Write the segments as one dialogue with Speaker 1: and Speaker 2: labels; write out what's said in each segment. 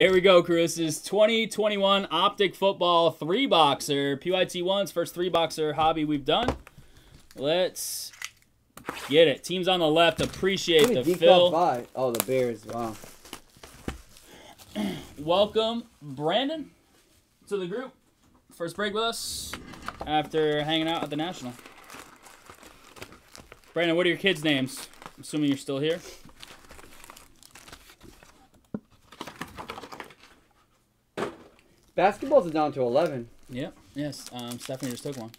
Speaker 1: Here we go, Chris. This is 2021 Optic Football three boxer. PYT1's first three boxer hobby we've done. Let's get it. Teams on the left appreciate the fill.
Speaker 2: By. Oh, the Bears. Wow.
Speaker 1: Welcome, Brandon, to the group. First break with us after hanging out at the National. Brandon, what are your kids' names? I'm assuming you're still here.
Speaker 2: Basketballs are down to 11.
Speaker 1: Yep. Yes. Um, Stephanie just took one.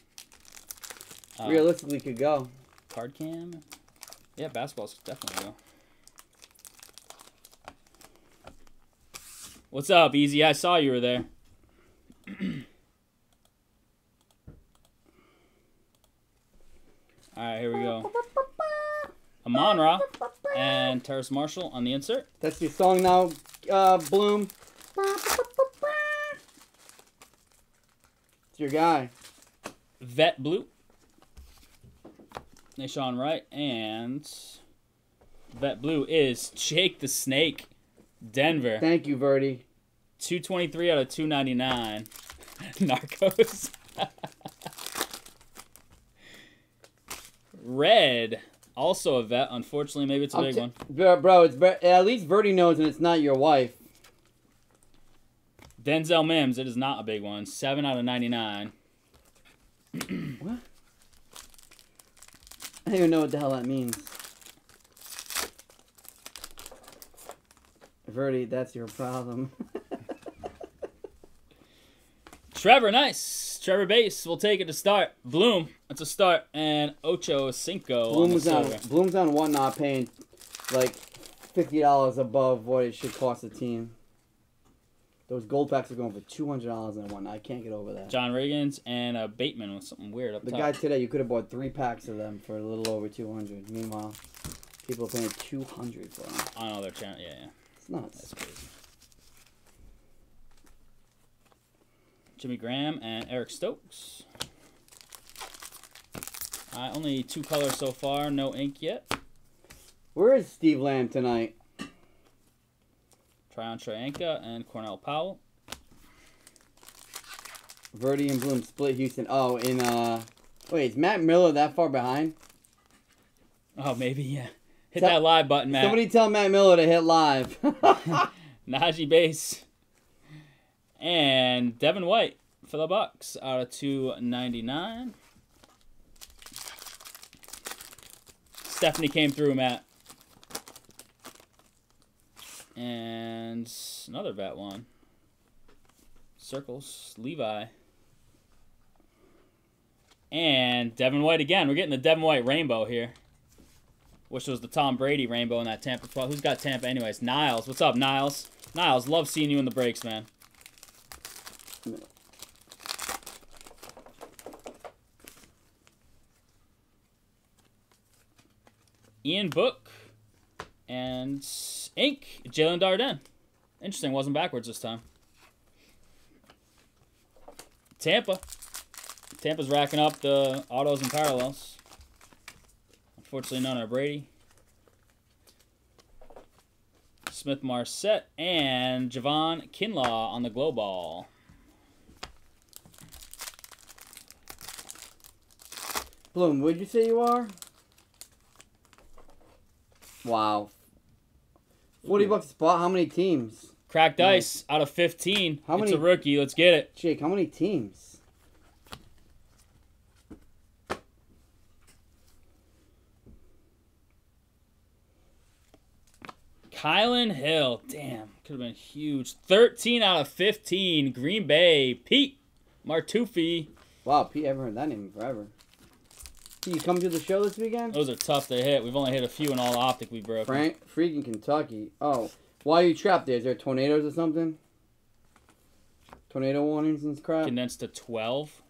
Speaker 1: Uh,
Speaker 2: Realistically, could go.
Speaker 1: Card cam. Yeah, basketballs definitely go. What's up, Easy? I saw you were there. All right, here we go. Amon Ra and Terrace Marshall on the insert.
Speaker 2: That's your song now, uh, Bloom. It's your guy.
Speaker 1: Vet Blue. Nahshon Wright and Vet Blue is Jake the Snake, Denver.
Speaker 2: Thank you, Verdi.
Speaker 1: 223 out of 299. Narcos. Red. Also a vet. Unfortunately, maybe it's a
Speaker 2: I'm
Speaker 1: big one.
Speaker 2: Bro, bro, it's at least Verdi knows and it's not your wife.
Speaker 1: Denzel Mims. It is not a big one. 7 out of 99.
Speaker 2: What? I don't even know what the hell that means. Verdi, that's your problem.
Speaker 1: Trevor, nice. Trevor Base. We'll take it to start. Bloom. That's a start. And Ocho Cinco. on the
Speaker 2: Bloom's on
Speaker 1: silver.
Speaker 2: Bloom's on whatnot paying like fifty dollars above what it should cost a team. Those gold packs are going for two hundred dollars in one. I can't get over that.
Speaker 1: John Riggins and uh, Bateman with something weird up
Speaker 2: The
Speaker 1: top.
Speaker 2: guy today, you could have bought three packs of them for a little over two hundred. Meanwhile, people are paying two hundred for them.
Speaker 1: on other channel. Yeah, yeah.
Speaker 2: It's nuts.
Speaker 1: That's crazy. Jimmy Graham and Eric Stokes. Uh, only two colors so far, no ink yet.
Speaker 2: Where is Steve Lamb tonight?
Speaker 1: Tryon Trianka and Cornell Powell.
Speaker 2: Verdi and Bloom split Houston. Oh, in uh, wait, is Matt Miller that far behind?
Speaker 1: Oh, maybe, yeah. Hit
Speaker 2: Tell-
Speaker 1: that live button, Matt.
Speaker 2: Somebody tell Matt Miller to hit live.
Speaker 1: Najee Base. And Devin White for the Bucks out of 299. Stephanie came through, Matt. And another vet one. Circles, Levi. And Devin White again. We're getting the Devin White rainbow here. Which was the Tom Brady rainbow in that Tampa 12. Who's got Tampa anyways? Niles. What's up, Niles? Niles, love seeing you in the breaks, man. Ian Book and Ink, Jaelon Darden. Interesting, wasn't backwards this time. Tampa. Tampa's racking up the autos and parallels. Unfortunately, none are Brady. Smith-Marsette and Javon Kinlaw on the glow ball.
Speaker 2: Bloom, what'd you say you are? Wow. 40 bucks a spot, how many teams?
Speaker 1: Cracked ice out of 15.
Speaker 2: How many?
Speaker 1: it's
Speaker 2: many-
Speaker 1: a rookie. Let's get it.
Speaker 2: Jake, how many teams?
Speaker 1: Kylin Hill. Damn. Could have been huge. 13 out of 15. Green Bay. Pete Martufi.
Speaker 2: Wow, Pete, I haven't heard that name in forever. Can you come to the show this weekend?
Speaker 1: Those are tough to hit. We've only hit a few in all optic we broke.
Speaker 2: Frank, freaking Kentucky. Oh, why are you trapped there? Is there tornadoes or something? Tornado warnings and crap?
Speaker 1: Condensed to 12.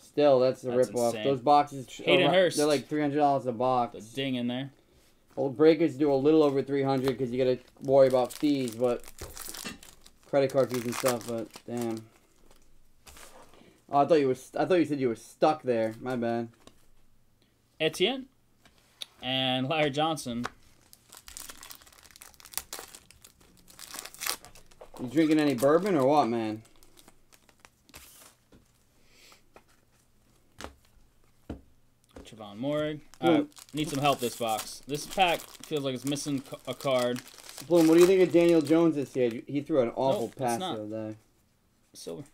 Speaker 2: Still, that's a
Speaker 1: That's
Speaker 2: rip off.
Speaker 1: insane.
Speaker 2: Those boxes,
Speaker 1: Hayden
Speaker 2: are-
Speaker 1: Hurst.
Speaker 2: they're like $300 a
Speaker 1: The
Speaker 2: box.
Speaker 1: ding in there.
Speaker 2: Old breakers do a little over 300 because you gotta worry about fees, but credit card fees and stuff. But damn. Oh, I thought you were. I thought you said you were stuck there. My bad.
Speaker 1: Etienne and Larry Johnson.
Speaker 2: You drinking any bourbon or what, man?
Speaker 1: Trevon Moehrig. Alright, need some help this box. This pack feels like it's missing a card.
Speaker 2: Bloom, what do you think of Daniel Jones this year? He threw an awful
Speaker 1: Nope,
Speaker 2: pass the other day.
Speaker 1: Silver.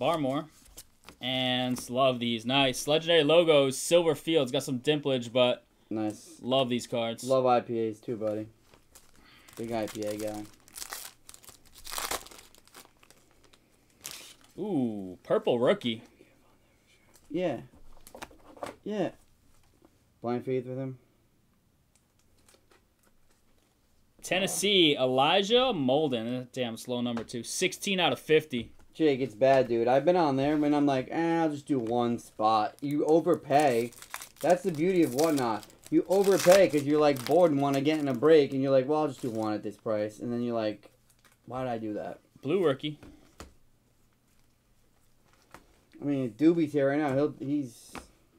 Speaker 1: Barmore. And love these. Nice. Legendary logos. Silver Fields. Got some dimplage, but
Speaker 2: Nice.
Speaker 1: love these cards.
Speaker 2: Love IPAs too, buddy. Big IPA guy.
Speaker 1: Ooh, purple rookie.
Speaker 2: Yeah. Yeah. Blind faith with him.
Speaker 1: Tennessee, Elijah Molden. Damn, slow number two. 16 out of 50.
Speaker 2: Jake, it's bad, dude. I've been on there and I'm like, eh, I'll just do one spot. You overpay. That's the beauty of whatnot. You overpay because you're like bored and want to get in a break, and you're like, well, I'll just do one at this price, and then you're like, why did I do that?
Speaker 1: Blue rookie.
Speaker 2: I mean, Doobie's here right now. He'll he's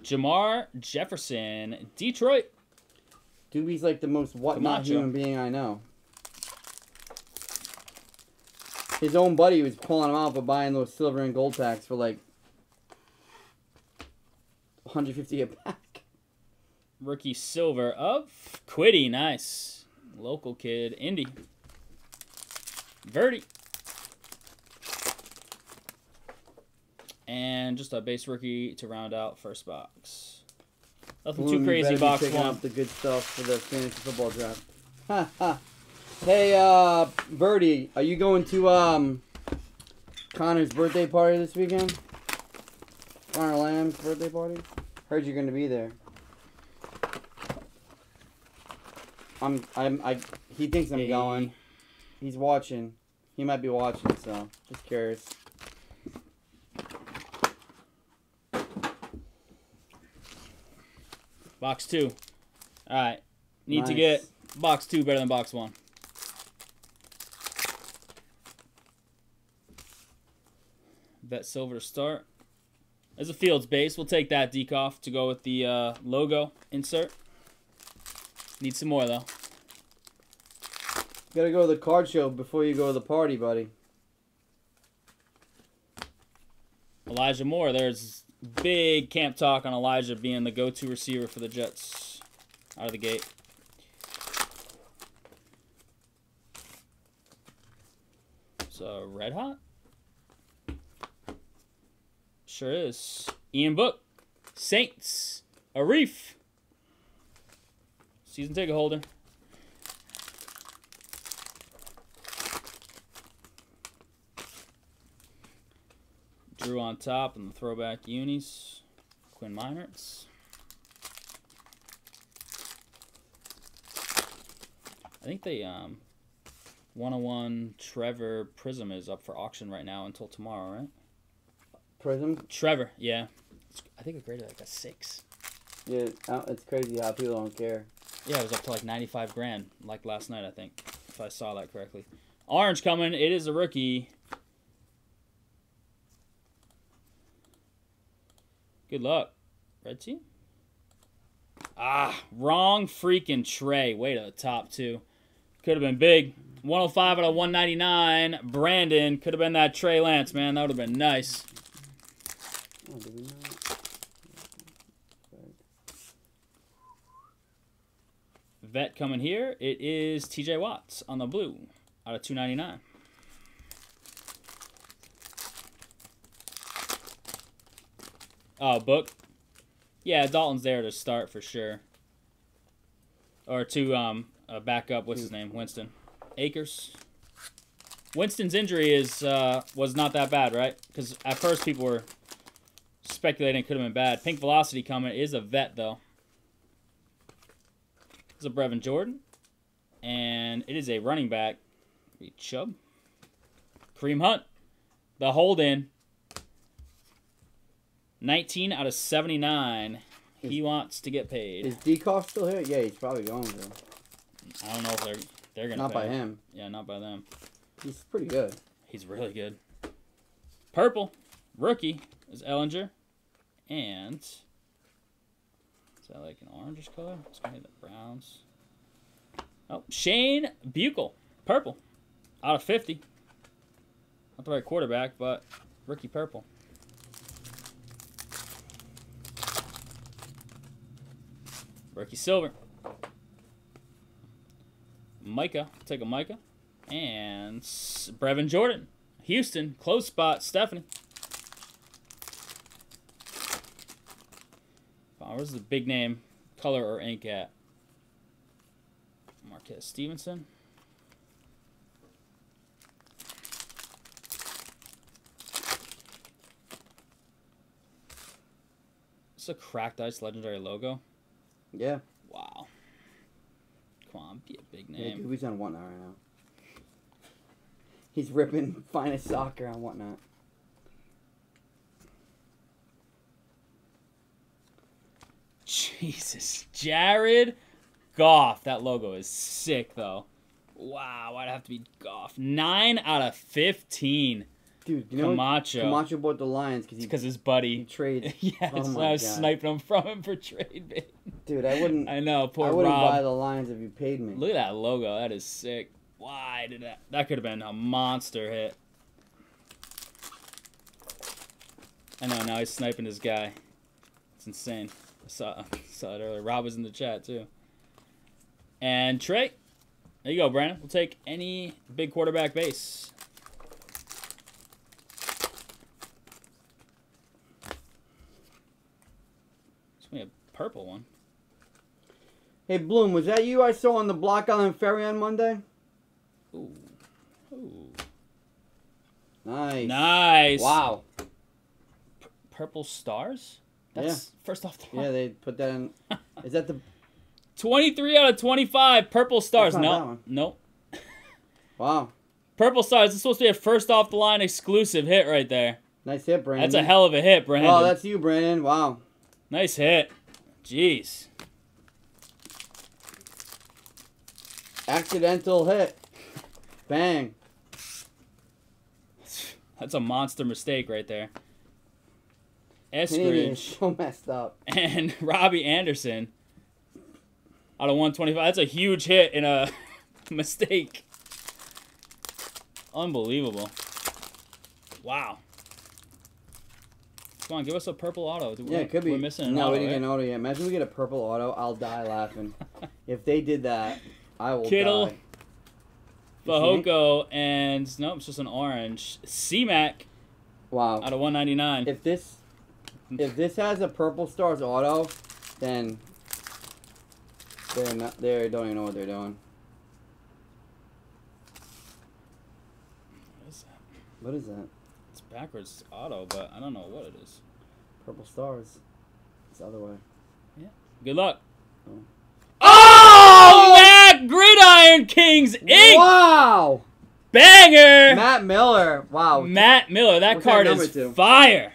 Speaker 1: Jermar Jefferson, Detroit.
Speaker 2: Doobie's like the most whatnot
Speaker 1: Camacho.
Speaker 2: human being I know. His own buddy was pulling him out for buying those silver and gold packs for like 150 a pack.
Speaker 1: Rookie silver of Kwity. Nice. Local kid. Indy. Verdi. And just a base rookie to round out first box. Nothing
Speaker 2: Bloom,
Speaker 1: too crazy, box one.
Speaker 2: up the good stuff for the fantasy football draft. Ha ha. Hey, uh, Birdie, are you going to um Connor's birthday party this weekend? Connor Lamb's birthday party. Heard you're going to be there. I'm. I'm. I. He thinks I'm going. He's watching. He might be watching, so just curious.
Speaker 1: Box two. All right. Need to get box two better than box one. Bet silver to start. As a Fields base, we'll take that decoff to go with the uh, logo insert. Need some more though.
Speaker 2: Gotta go to the card show before you go to the party, buddy.
Speaker 1: Elijah Moore. There's big camp talk on Elijah being the go-to receiver for the Jets out of the gate. So red hot. Sure is. Ian Book, Saints, Arif, season ticket holder. Drew on top and the throwback unis. Quinn Meinerz. I think they um 101 Trevor Prism is up for auction right now until tomorrow, right?
Speaker 2: Prism.
Speaker 1: Trevor, yeah. It's, I think it graded like a six.
Speaker 2: Yeah, it's crazy how people don't care.
Speaker 1: Yeah, it was up to like 95 grand, like last night, I think, if I saw that correctly. Orange coming. It is a rookie. Good luck. Red team? Ah, wrong freaking tray. Way to the top, too. Could have been big. 105 out of 199. Brandon. Could have been that Trey Lance, man. That would have been nice.
Speaker 2: Oh, did we not?
Speaker 1: Vet coming here. It is TJ Watts on the blue out of 299. Oh, book. Yeah, Dalton's there to start for sure. Or to um uh, back up. What's his name? Winston. Akers. Winston's injury is uh, was not that bad, right? Because at first people were speculating it could have been bad. Pink Velocity coming is a vet though. It's a Brevin Jordan. And it is a running back. Be Chubb. Kareem Hunt. The hold in. 19 out of 79. He wants to get paid.
Speaker 2: Is Decoff still here? Yeah, he's probably going to.
Speaker 1: I don't know if they're they're gonna
Speaker 2: Not
Speaker 1: pay
Speaker 2: by him.
Speaker 1: Yeah, not by them.
Speaker 2: He's pretty good.
Speaker 1: He's really good. Purple rookie is Ehlinger, and is that like an orangish color? It's gonna be the Browns. Oh, Shane Buechele, purple. Out of 50. Not the right quarterback, but rookie purple. Rookie silver. Micah. Take a Micah. And Brevin Jordan. Houston. Close spot. Stephanie. Where's the big name color or ink at? Marquez Stevenson. It's a cracked ice legendary logo.
Speaker 2: Yeah.
Speaker 1: Wow. Come on, be a big name. Yeah.
Speaker 2: Goofy's on whatnot right now. He's ripping finest soccer on whatnot.
Speaker 1: Jesus. Jared Goff. That logo is sick, though. Wow, why'd it have to be Goff? 9 out of 15.
Speaker 2: Dude, you know
Speaker 1: Camacho.
Speaker 2: Camacho bought the Lions because he,
Speaker 1: Because his
Speaker 2: he
Speaker 1: buddy.
Speaker 2: trades.
Speaker 1: yes,
Speaker 2: Oh my
Speaker 1: I was
Speaker 2: God.
Speaker 1: sniping him from him for trade bait.
Speaker 2: Dude, I wouldn't.
Speaker 1: I know, poor
Speaker 2: I wouldn't
Speaker 1: Rob.
Speaker 2: buy the Lions if you paid me.
Speaker 1: Look at that logo. That is sick. Why did that? That could have been a monster hit. I know. Now he's sniping his guy. It's insane. I saw, saw it earlier. Rob was in the chat too. And Trey, there you go, Brandon. We'll take any big quarterback base. It's gonna be a purple one.
Speaker 2: Hey Bloom, was that you I saw on the Block Island Ferry on Monday?
Speaker 1: Ooh. Ooh.
Speaker 2: Nice.
Speaker 1: Nice.
Speaker 2: Wow.
Speaker 1: Purple stars? That's first off the
Speaker 2: Yeah, they put that in. Is that the?
Speaker 1: 23 out of 25 purple stars.
Speaker 2: That's not that
Speaker 1: No. Nope.
Speaker 2: Wow.
Speaker 1: Purple stars. This is supposed to be a first off the line exclusive hit right there.
Speaker 2: Nice hit, Brandon.
Speaker 1: That's a hell of a hit, Brandon.
Speaker 2: Oh, that's you, Brandon. Wow.
Speaker 1: Nice hit. Jeez.
Speaker 2: Accidental hit. Bang.
Speaker 1: That's a monster mistake right there. Eskridge
Speaker 2: so messed up.
Speaker 1: and Robbie Anderson out of 125. That's a huge hit and a mistake. Unbelievable. Wow. Come on, give us a purple auto.
Speaker 2: Yeah, it could be.
Speaker 1: We're missing an
Speaker 2: no,
Speaker 1: auto,
Speaker 2: we didn't
Speaker 1: right?
Speaker 2: get an auto yet. Imagine we get a purple auto. I'll die laughing. if they did that, I will
Speaker 1: Kittle.
Speaker 2: die.
Speaker 1: Fehoko and nope, it's just an orange. C-Mac
Speaker 2: Wow.
Speaker 1: out of 199.
Speaker 2: If this, if this has a purple stars auto, then they're not. They don't even know what they're doing.
Speaker 1: What is that?
Speaker 2: What is that?
Speaker 1: It's backwards auto, but I don't know what it is.
Speaker 2: Purple stars. It's the other way. Yeah.
Speaker 1: Good luck.
Speaker 2: Oh.
Speaker 1: Oh, Mac Gridiron Kings Inc.
Speaker 2: Wow.
Speaker 1: Banger.
Speaker 2: Matt Miller. Wow.
Speaker 1: Matt Miller. That
Speaker 2: What's that
Speaker 1: card
Speaker 2: number
Speaker 1: is
Speaker 2: to?
Speaker 1: fire.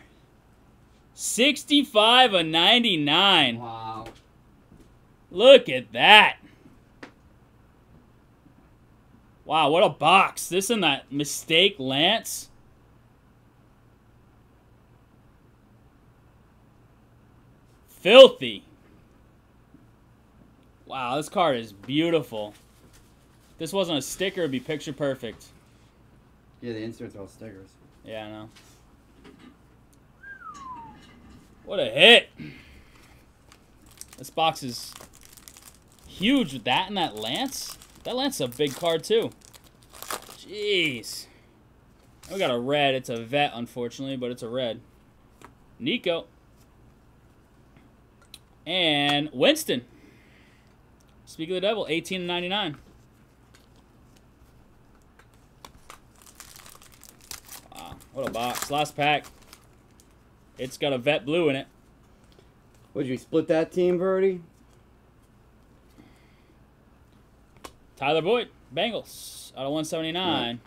Speaker 1: 65 of 99.
Speaker 2: Wow.
Speaker 1: Look at that. Wow, what a box. This and that mistake Lance. Filthy. Wow, this card is beautiful. If this wasn't a sticker, it'd be picture perfect.
Speaker 2: Yeah, the inserts are all stickers.
Speaker 1: Yeah, I know. What a hit. This box is huge with that and that Lance. That Lance is a big card, too. Jeez. We got a red. It's a vet, unfortunately, but it's a red. Nico. And Winston. Speak of the devil, 18 99. Wow, what a box. Last pack. It's got a vet blue in it.
Speaker 2: Would you split that team, Verdi?
Speaker 1: Tyler Boyd, Bengals, out of 179.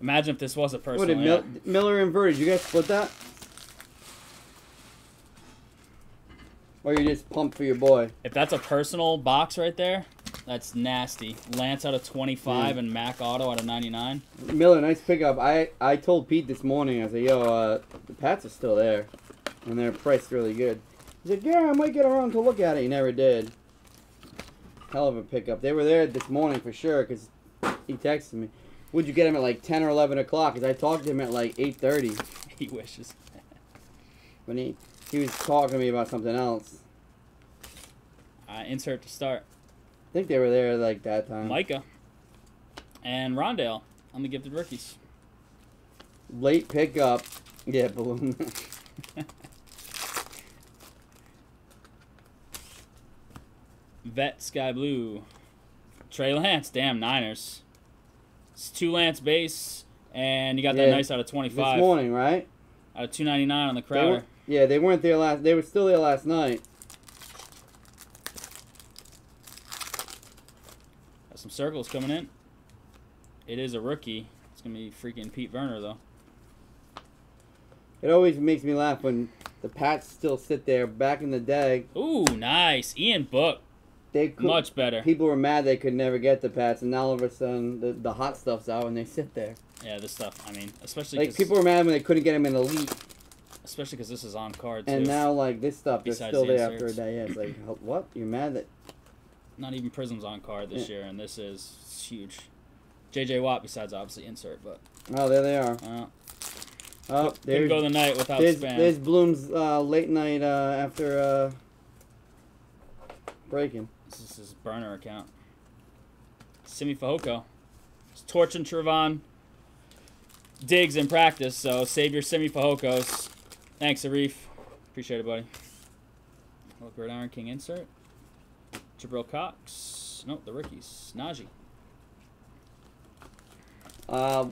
Speaker 1: Imagine if this was a personal.
Speaker 2: What did
Speaker 1: yeah.
Speaker 2: Mil- Miller and Verdi? Did you guys split that? Or you just pumped for your boy?
Speaker 1: If that's a personal box right there, that's nasty. Lance out of 25 and Mac Auto out of 99.
Speaker 2: Miller, nice pickup. I, I told Pete this morning, I said, yo, uh, the Pats are still there. And they're priced really good. He said, yeah, I might get around to look at it. He never did. Hell of a pickup. They were there this morning for sure because he texted me. would you get him at like 10 or 11 o'clock? Because I talked to him at like 8.30
Speaker 1: he wishes.
Speaker 2: when he, he was talking to me about something else.
Speaker 1: Uh, insert to start.
Speaker 2: I think they were there like that time.
Speaker 1: Micah and Rondale on the gifted rookies.
Speaker 2: Late pickup. Yeah, balloon.
Speaker 1: Vet Sky Blue. Trey Lance, damn Niners. It's two Lance base, and you got that nice out of twenty five
Speaker 2: this
Speaker 1: 25.
Speaker 2: morning, right?
Speaker 1: Out of 299 on the
Speaker 2: They
Speaker 1: Crowder.
Speaker 2: weren't- yeah, they weren't there last. They were still there last night.
Speaker 1: Got some circles coming in. It is a rookie. It's going to be freaking Pete Werner, though.
Speaker 2: It always makes me laugh when the Pats still sit there. Back in the day,
Speaker 1: Ooh, nice. Ian Book.
Speaker 2: They could,
Speaker 1: Much better.
Speaker 2: people were mad they could never get the Pats, and now all of a sudden the, the hot stuff's out and they sit there.
Speaker 1: Yeah, this stuff. I mean, especially
Speaker 2: Like people were mad when they couldn't get him in elite,
Speaker 1: especially because this is on card, too.
Speaker 2: and now like this stuff is
Speaker 1: Besides
Speaker 2: still
Speaker 1: the
Speaker 2: there after a day. Yeah, it's like what? You're mad that
Speaker 1: Not even Prism's on card this
Speaker 2: Yeah.
Speaker 1: year, and this is huge. JJ Watt, besides obviously insert, but
Speaker 2: oh there they are.
Speaker 1: uh,
Speaker 2: Oh
Speaker 1: couldn't go the night without
Speaker 2: there's,
Speaker 1: spam.
Speaker 2: there's Bloom's uh, late night uh, after uh, breaking.
Speaker 1: This is his burner account. Simi Fehoko. He's torching Trevon Diggs in practice, so save your Simi Fehokos. Thanks, Arif. Appreciate it, buddy. Look, Iron King insert. Jabril Cox. Nope, the rookies. Najee.
Speaker 2: Um,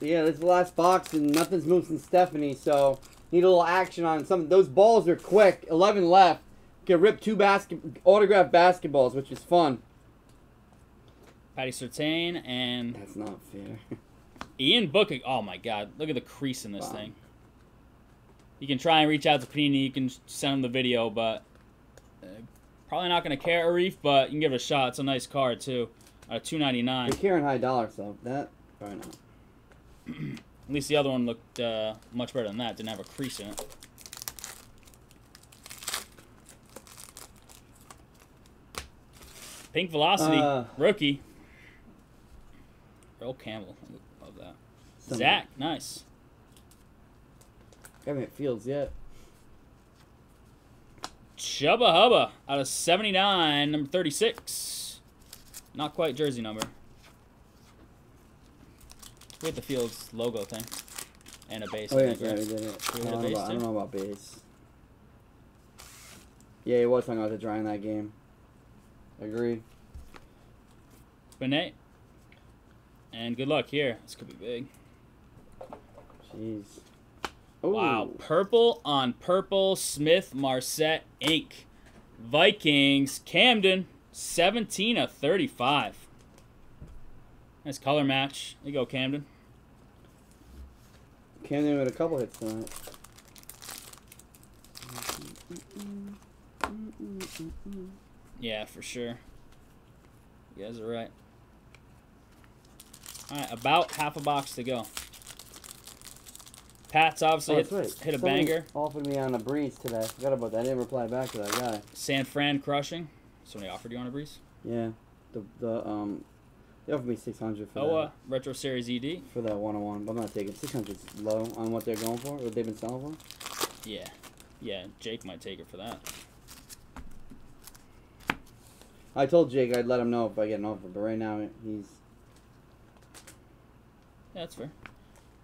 Speaker 2: yeah, this is the last box, and nothing's moved since Stephanie, so need a little action on some. Those balls are quick. 11 left. Can rip two basket autographed basketballs, which is fun.
Speaker 1: Patty Surtain and
Speaker 2: That's not fair.
Speaker 1: Ian Booking. Oh my God! Look at the crease in this
Speaker 2: Wow.
Speaker 1: thing. You can try and reach out to Panini. You can send him the video, but uh, probably not going to care, Arif. But you can give it a shot. It's a nice card too. Uh, two ninety nine.
Speaker 2: You're carrying high dollar, so that probably not.
Speaker 1: At least the other one looked uh, much better than that. Didn't have a crease in it. Pink Velocity
Speaker 2: Uh.
Speaker 1: rookie. Earl Campbell. Love that.
Speaker 2: Some-
Speaker 1: Zach, nice.
Speaker 2: Haven't hit Fields yet.
Speaker 1: Chuba Hubbard out of 79, number 36. Not quite jersey number. With the Fields logo thing. And a base.
Speaker 2: Oh
Speaker 1: I
Speaker 2: yeah, yeah, we
Speaker 1: we
Speaker 2: I don't, know about, I don't know about base. Yeah, he was talking about the dry in that game. Agreed.
Speaker 1: Benet. And good luck here. This could be big.
Speaker 2: Jeez.
Speaker 1: Wow. Purple on purple. Smith-Marsette Inc. Vikings. Camden. 17 of 35. Nice color match. There you go, Camden.
Speaker 2: Camden in with a couple hits tonight.
Speaker 1: Yeah, for sure. You guys are right. Alright, about half a box to go. Pat's obviously
Speaker 2: Oh,
Speaker 1: hit,
Speaker 2: right.
Speaker 1: hit a banger.
Speaker 2: Offered me on a breeze today. I forgot about that. I didn't reply back to that guy.
Speaker 1: San Fran crushing. Somebody offered you on a breeze.
Speaker 2: Yeah, the the um, they offered me six hundred for
Speaker 1: Oh, uh, Retro Series ED.
Speaker 2: for that one on one. But I'm not taking six hundred low on what they're going for. What they've been selling for.
Speaker 1: Yeah. Yeah, Jake might take it for that.
Speaker 2: I told Jake I'd let him know if I get an offer, but right now he's
Speaker 1: Yeah, that's fair.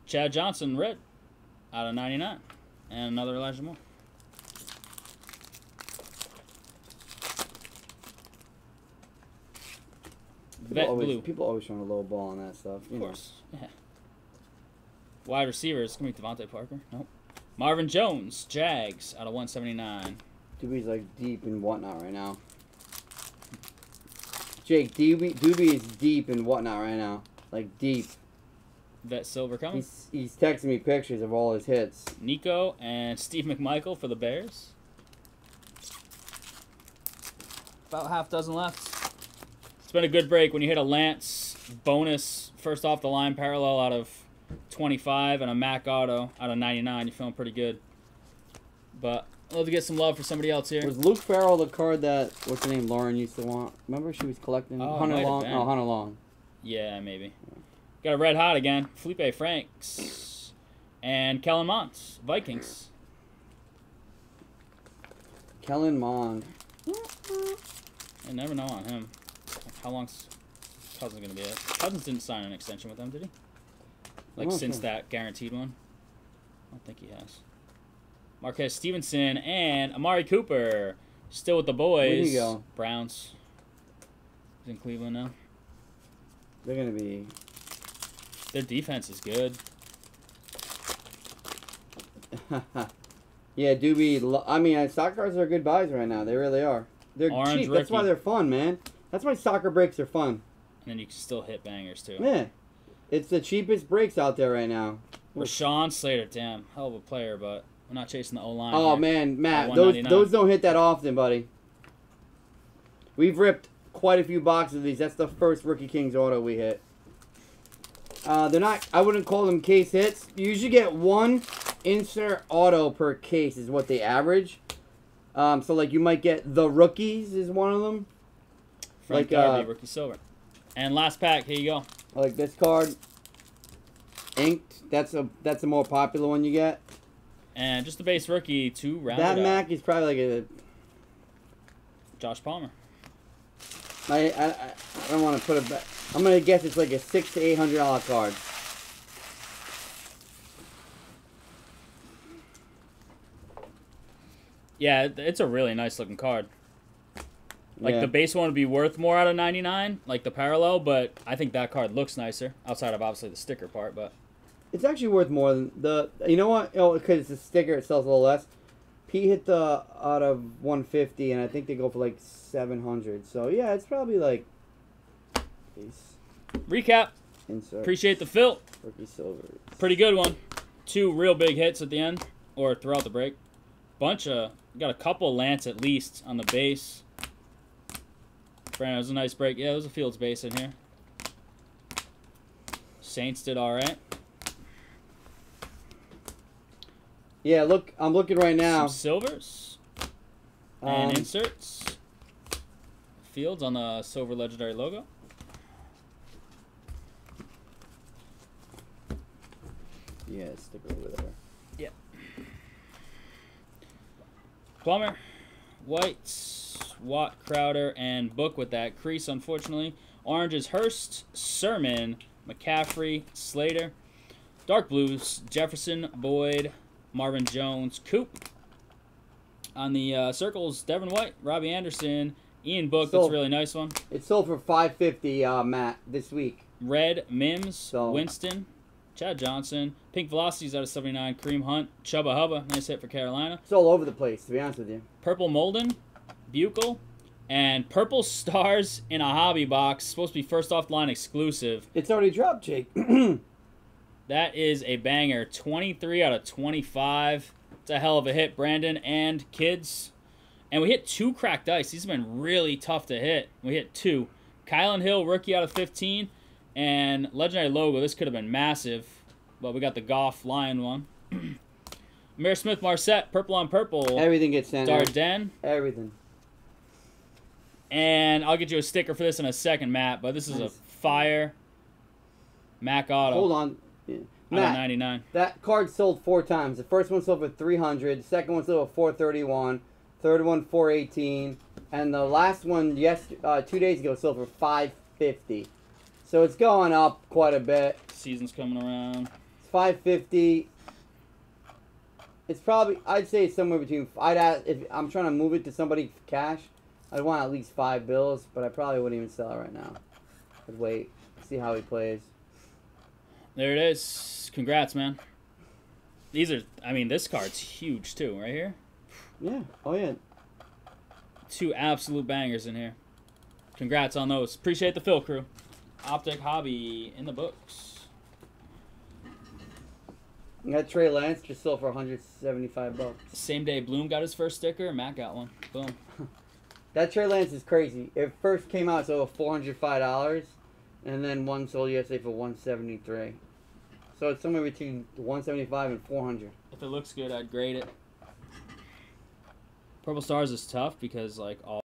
Speaker 1: Chad Johnson, red, out of 99. And another Elijah Moore.
Speaker 2: people always
Speaker 1: blue.
Speaker 2: people always trying to low ball on that stuff. You
Speaker 1: Of
Speaker 2: know.
Speaker 1: course. Yeah. Wide receivers. It's going to be DeVante Parker. Nope. Marvin Jones, Jags, out of 179.
Speaker 2: Doobie's like deep and whatnot right now. Jake, Doobie, Doobie is deep in whatnot right now. Like deep.
Speaker 1: That Silver coming.
Speaker 2: He's he's texting me pictures of all his hits.
Speaker 1: Nico and Steve McMichael for the Bears. About half dozen left. It's been a good break when you hit a Lance bonus first off the line parallel out of 25 and a Mac Auto out of 99. You're feeling pretty good. But love to get some love for somebody else here.
Speaker 2: Was Luke Farrell the card that what's the name Lauren used to want? Remember she was collecting
Speaker 1: Oh,
Speaker 2: Hunter Long? Oh, Hunter Long.
Speaker 1: Yeah, maybe. Got a red hot again. Felipe Franks and Kellen Mond, Vikings.
Speaker 2: Kellen Mond.
Speaker 1: I never know on him. How long's Cousins gonna be? At? Cousins didn't sign an extension with them, did he? Like since
Speaker 2: think-
Speaker 1: that guaranteed one. I don't think he has. Marquez Stevenson and Amari Cooper still with the boys.
Speaker 2: Where'd he go?
Speaker 1: Browns. He's in Cleveland now.
Speaker 2: They're gonna be.
Speaker 1: Their defense is good.
Speaker 2: yeah, Doobie. I mean, uh, stock cards are good buys right now. They really are. They're
Speaker 1: Orange
Speaker 2: cheap. That's why they're fun, man. That's why soccer breaks are fun.
Speaker 1: And then you can still hit bangers too.
Speaker 2: Yeah, it's the cheapest breaks out there right now.
Speaker 1: Rashawn Slater, damn, hell of a player, but we're not chasing the O line.
Speaker 2: Oh
Speaker 1: here.
Speaker 2: man, Matt, those those don't hit that often, buddy. We've ripped quite a few boxes of these. That's the first Rookie Kings auto we hit. Uh, they're not. I wouldn't call them case hits. You usually get one insert auto per case is what they average. Um, so like you might get the rookies is one of them.
Speaker 1: Frank
Speaker 2: like,
Speaker 1: Darby,
Speaker 2: uh,
Speaker 1: rookie silver. And last pack, here you go.
Speaker 2: Like this card, inked. That's a that's a more popular one you get.
Speaker 1: And just the base rookie to round
Speaker 2: that. Mac is probably like a
Speaker 1: Josh Palmer.
Speaker 2: I, I, I don't want to put it back. I'm gonna guess it's like a six to eight hundred dollar card.
Speaker 1: Yeah, it's a really nice looking card. Like
Speaker 2: Yeah.
Speaker 1: the base one would be worth more out of 99, like the parallel, but I think that card looks nicer outside of obviously the sticker part. But
Speaker 2: It's actually worth more than the. You know what? Oh, because it's a sticker, it sells a little less. P hit the out of 150, and I think they go for like 700. So yeah, it's probably like. Ace
Speaker 1: recap.
Speaker 2: insert
Speaker 1: Appreciate the fill.
Speaker 2: rookie silver.
Speaker 1: Pretty good one. Two real big hits at the end or throughout the break. Bunch of got a couple Lance at least on the base. Brandon, it was a nice break. Yeah, it was a Fields base in here. Saints did all right.
Speaker 2: Yeah, look, I'm looking right now.
Speaker 1: Some silvers
Speaker 2: Um,
Speaker 1: and inserts. Fields on the silver legendary logo.
Speaker 2: yeah, stick over there.
Speaker 1: Yeah. Plumber, White, Watt, Crowder, and Book with that crease, unfortunately. Orange is Hurst, Sermon, McCaffrey, Slater. Dark Blues, Jefferson, Boyd, Marvin Jones, Coop. On the uh, circles, Devin White, Robbie Anderson, Ian Book, that's a really nice one.
Speaker 2: It sold for 550, uh, Matt, this week.
Speaker 1: Red, Mims,
Speaker 2: So-
Speaker 1: Winston, Chad Johnson. Pink Velocities out of 79, Kareem Hunt, Chuba Hubbard, nice hit for Carolina.
Speaker 2: It's all over the place, to be honest with you.
Speaker 1: Purple Molden, Buechele, and Purple Stars in a hobby box. Supposed to be first off line exclusive.
Speaker 2: It's already dropped, Jake.
Speaker 1: That is a banger. 23 out of 25. It's a hell of a hit, Brandon and kids. And we hit two cracked dice. These have been really tough to hit. We hit two. Kylin Hill, rookie out of 15. And legendary logo. This could have been massive. But we got the Goff Lion one. Mayor Smith-Marsette, purple on purple.
Speaker 2: Everything gets sent.
Speaker 1: Darden.
Speaker 2: Everything.
Speaker 1: And I'll get you a sticker for this in a second, Matt. But this is
Speaker 2: Nice.
Speaker 1: a fire Mac Auto.
Speaker 2: Hold on. Yeah. Matt,
Speaker 1: 99.
Speaker 2: that card sold four times. The first one sold for 300, the second one sold for 431, third one 418, and the last one yes uh, 2 days ago sold for 550. So it's going up quite a bit.
Speaker 1: Season's coming around.
Speaker 2: It's 550. It's probably I'd say it's somewhere between I'd ask, if I'm trying to move it to somebody for cash, I'd want at least 5 bills, but I probably wouldn't even sell it right now. I'd wait, see how he plays.
Speaker 1: There it is. Congrats, man. These are, I mean, this card's huge too, right here.
Speaker 2: Yeah. Oh yeah.
Speaker 1: Two absolute bangers in here. Congrats on those. Appreciate the fill, crew. Optic Hobby in the books.
Speaker 2: That Trey Lance just sold for 175 bucks.
Speaker 1: Same day Bloom got his first sticker, Matt got one. Boom.
Speaker 2: That Trey Lance is crazy. It first came out so four hundred five dollars, and then one sold yesterday for one seventy three. So it's somewhere between one seventy five and four hundred.
Speaker 1: If it looks good, I'd grade it. Purple Stars is tough because like all